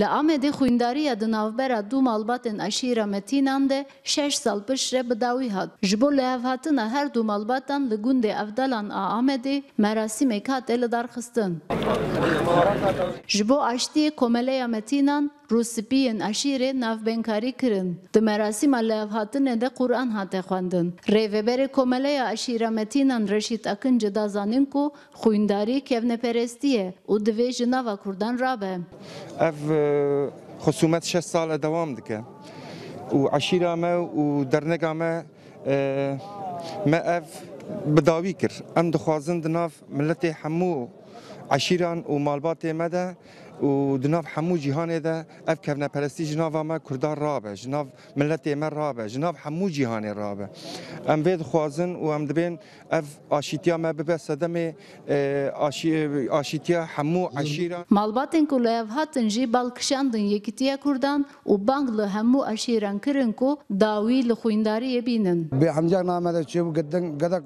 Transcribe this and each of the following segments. لامدê xwîndariya di navbera du malbatên eşîra Metînan de şeş sal pişre bi dawî hat. Ji bo lihevhatina her du malbatan li gundê evdelan a Amedê merasîmek hate lidarxistin. Ji bo aştiyê komeleya Metînan روسپین اشیر نافبنکاری کرن د مراسم له هاتنه د قران هاته خواندن ریوبر کومله اشیره متینن رشید اکن جدا زانین کو خوینداری کونه پرستیه او د وی جناوا کوردان رابه اف خصومت 6 سال دوام دکه و عشیره ما و درنګه ما ما اف بداوی کر ام د خوازند ناف ملت همو عشیران و مالبات مده و دناف همو جیهان ده اف کفنه پرستی جناف ما کردان رابه جناف ملت ما رابه جناف همو جیهان رابه ام وید خوازن و ام دبین اف آشیتیا ما ببه صدم آشی... آشیتیا همو عشیران مالباتن کو لیف هاتن جی بالکشاندن یکیتیا کردان و بانگ له همو عشیران کرن کو داوی لخوینداری بینن به همجا نامه ده چیم گدن گدک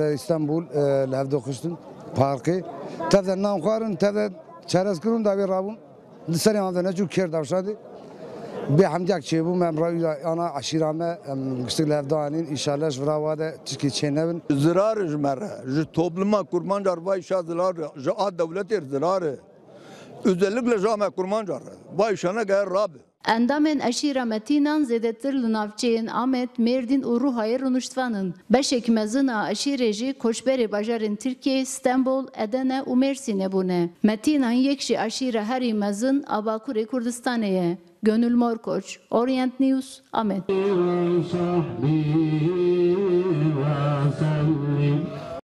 استانبول لهفدو خشتن پارکی تفدن نام خوارن تفدن چرس کرون دا وی رابون لسری آن دنه جو کرد آشادی به همدیک چی بوم ام رای آنا عشیرامه ام گشتی لفدانین انشالله جورا واده تشکی چی نبن زرار جمره ج topluma kurmancar vay şazlar j ad devletir zirarı özellikle jame kurmancar vay şana gayr rabı Endamên eşîra metînan zêdetir li navçeyên Amed, Mêrdîn û Rûhayê rûniştvanin. Beşek mezin a eşîrê jî koçberê bajarên Edene û bune. bûne. yekşi aşire jî eşîra herî mezin Gönül Morkoç, Orient News, Amed.